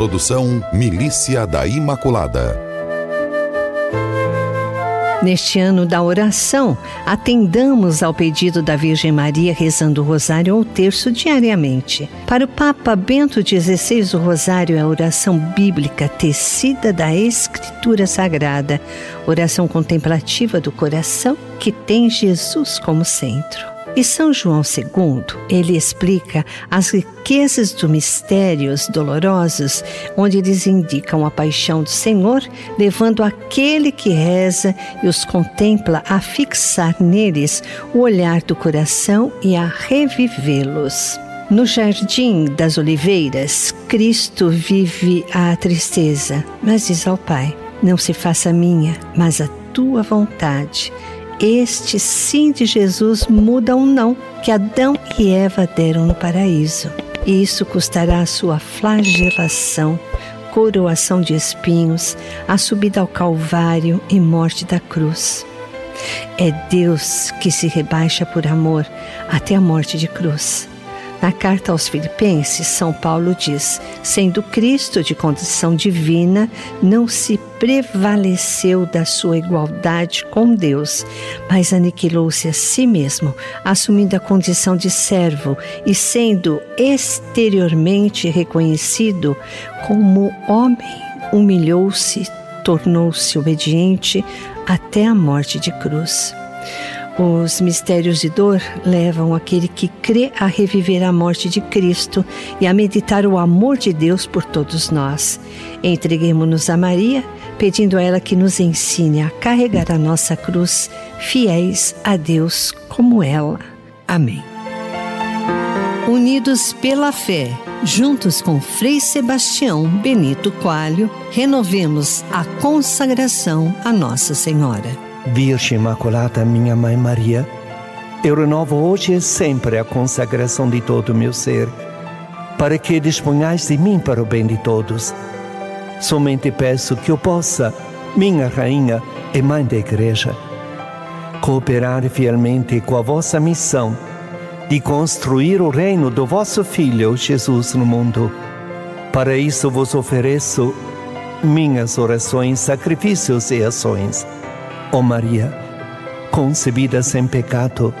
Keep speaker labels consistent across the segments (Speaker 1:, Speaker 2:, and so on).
Speaker 1: Produção Milícia da Imaculada.
Speaker 2: Neste ano da oração, atendamos ao pedido da Virgem Maria rezando o rosário ou terço diariamente. Para o Papa Bento XVI, o rosário é a oração bíblica tecida da Escritura Sagrada, oração contemplativa do coração que tem Jesus como centro. E São João II, ele explica as riquezas dos mistérios dolorosos, onde eles indicam a paixão do Senhor, levando aquele que reza e os contempla a fixar neles o olhar do coração e a revivê-los. No jardim das oliveiras, Cristo vive a tristeza, mas diz ao Pai: Não se faça minha, mas a tua vontade. Este sim de Jesus muda um não que Adão e Eva deram no paraíso. E isso custará a sua flagelação, coroação de espinhos, a subida ao Calvário e morte da cruz. É Deus que se rebaixa por amor até a morte de cruz. Na carta aos Filipenses, São Paulo diz: sendo Cristo de condição divina, não se prevaleceu da sua igualdade com Deus, mas aniquilou-se a si mesmo, assumindo a condição de servo e sendo exteriormente reconhecido como homem, humilhou-se, tornou-se obediente até a morte de cruz. Os mistérios de dor levam aquele que crê a reviver a morte de Cristo e a meditar o amor de Deus por todos nós. Entreguemos-nos a Maria, pedindo a ela que nos ensine a carregar a nossa cruz, fiéis a Deus como ela. Amém. Unidos pela fé, juntos com Frei Sebastião Benito Coalho, renovemos a consagração a Nossa Senhora.
Speaker 3: Virgem Imaculada, minha Mãe Maria, eu renovo hoje e sempre a consagração de todo o meu ser, para que disponhais de mim para o bem de todos. Somente peço que eu possa, minha Rainha e Mãe da Igreja, cooperar fielmente com a vossa missão de construir o reino do vosso Filho Jesus no mundo. Para isso vos ofereço minhas orações, sacrifícios e ações Ó oh Maria, concebida sem pecado,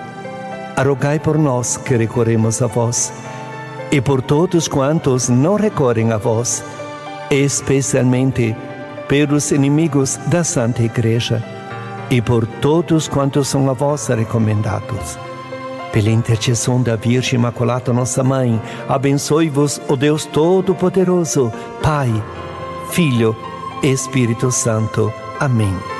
Speaker 3: rogai por nós que recorremos a vós, e por todos quantos não recorrem a vós, especialmente pelos inimigos da Santa Igreja, e por todos quantos são a vós recomendados. Pela intercessão da Virgem Imaculada, nossa Mãe, abençoe-vos o Deus Todo-Poderoso, Pai, Filho e Espírito Santo. Amém.